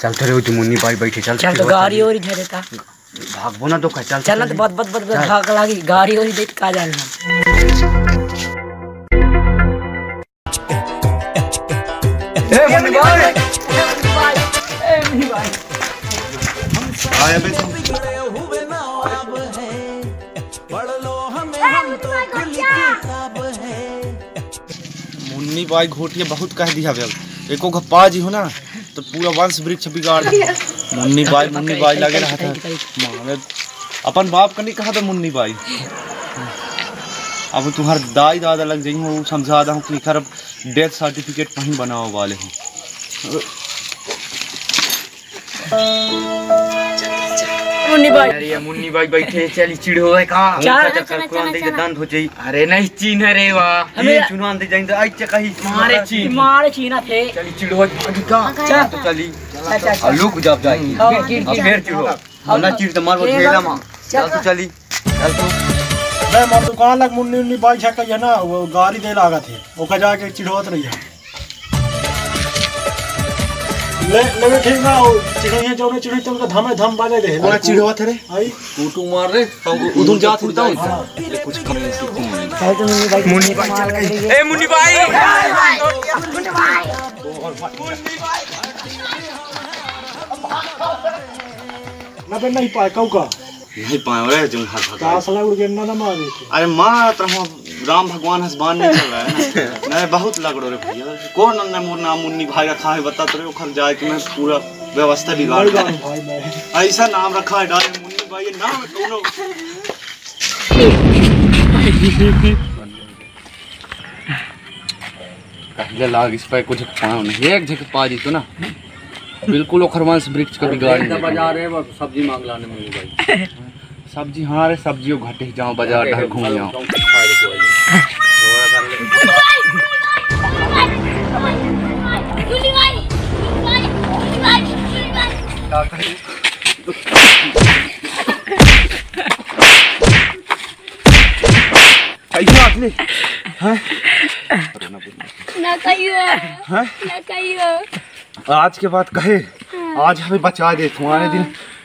चल तेरे वो मुन्नी भाई बैठे चल चल तो गाड़ी और इधर देता भागबो ना तो का चल चल तो बद बद बद बद भाग लागी। गाड़ी और देख का जान। ए मुन्नी भाई। आया बे मुन्नी बाई घोटिया बहुत कह दिया बे एको घप्पा जी हो ना? तो पूरा वंश वृक्ष बिगाड़ मुन्नी बाई मुन्नी बाई लगे रहा था अपन बाप का नहीं कहा था मुन्नी बाई अब तुम्हार दाई दादा लग जाई हूँ समझा दा हूँ कि खर डेथ सर्टिफिकेट कहीं बनाओ वाले हूँ। मुन्नी भाई अरे मुन्नी भाई बैठे चली चिड़ो है का चल, चक्कर कुरान दे के दंत हो जाई। अरे नहीं चीन है रे वाह। ये चुनान दे जाइन आई कहीं मारे चीन। मारे चीना थे। चली चिड़ो है अभी का चल तो चली। लुक जब जाएगी। हाँ, अब फिर चिड़ो अब ना चिड़ तो मार वो ठेला माँ। चल तो चली। चल। तो। मैं मोर दुकान लग मुन्नी उन्नी बाई छक है ना वो गाड़ी दे लागत है। ओका जाके चिढ़वत रही है। ले ठीक ना वो चिढ़िया जौने चिढ़ी तुमका धमे धम बाजे दे। पूरा चिढ़वा थे रे। आई। टूटू मार रे उधर जा थी तो कुछ कम चल तो मुन्नी भाई मुन्नी भाई चल गई। ए मुन्नी भाई! ना बे नहीं पाए कौ का नहीं पाए रे जो सला उड़ के ना ना मारे अरे मार तरह राम भगवान हसबान नहीं चल रहा है ना। नहीं बहुत रे भैया। कौन ने मोर नाम मुन्नी भाई रखा है बता तो ओखर जाए कि मैं पूरा व्यवस्था बिगाड़ मैं। ऐसा नाम रखा है डाले मुन्नी भाई ये नाम दोनों पहले लाग इस पे कुछ पाओ नहीं एक झक पा जी तो ना। बिल्कुल वृक्ष का बिगाड़ बाज़ार है सब्ज़ी मांग लाने मुन्नी भाई सब्ज़ी हाँ रे सब्जियों घटे जाओ बाज़ार ढर घूम जाओ। ऐसे ना कहियो। ना कहियो। आज के बाद कहे आज हमें बचा दे तुम्हारे दिन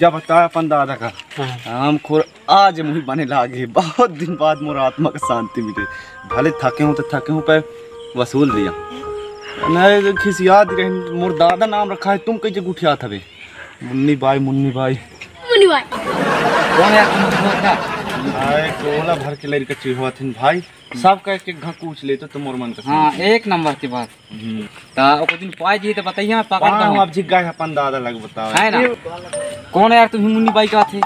जब तू बताया अपन दादा का हम खोर आज मुही बने लागे। बहुत दिन बाद मोर आत्मा का शांति मिले। भले थके हूँ तो थके हूँ पे वसूल दिया नहीं खिस याद रही मोर दादा नाम रखा है तुम कैसे गुठिया था मुन्नी भाई मुन्नी भाई मुन्नी भाई कौन है? आए टोला भर के लड़का चिढ़वा थी भाई। सब कह के घा पूछ ले तो तुम मोर मन का हाँ एक नंबर की बात। ता ओको दिन पाए जी तो बताइए पकड़ पाँव अब जिग गए अपन दादा लग बताओ है ना? कौन है यार तुम मुन्नी बाई का थे?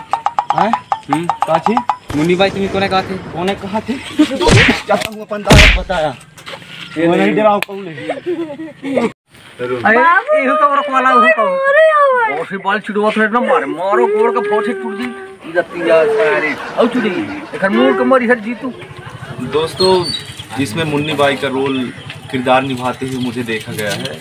हैं? हम्म। काची मुन्नी बाई तुम्हें कोने का थे? कोने कहा थे? जाता हूँ अपन दादा बताया। वो नहीं। डराओ कौन अरे एहो का रख वाला हो का और फिर बाल छुड़वा थोड़े ना मारे मारो गोड़ का फोटे टूट दी। दोस्तों, जिसमें मुन्नी बाई का रोल किरदार निभाते हुए मुझे देखा गया है,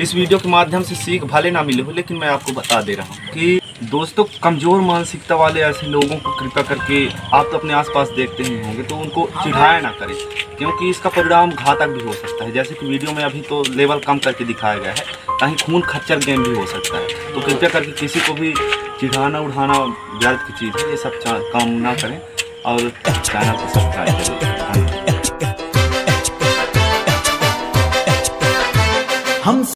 इस वीडियो के माध्यम से सीख भले ना मिले हो, लेकिन मैं आपको बता दे रहा हूँ कि दोस्तों, कमज़ोर मानसिकता वाले ऐसे लोगों को कृपा करके आप तो अपने आसपास देखते ही होंगे तो उनको चिढ़ाया ना करें, क्योंकि इसका परिणाम घातक भी हो सकता है। जैसे कि वीडियो में अभी तो लेवल कम करके दिखाया गया है कहीं खून खच्चर गेम भी हो सकता है। तो कृपया करके किसी को भी चिढ़ाना उड़ाना व्यर्थ की चीज़ है, ये सब काम ना करें और चैनल को सब्सक्राइब करें। धन्यवाद।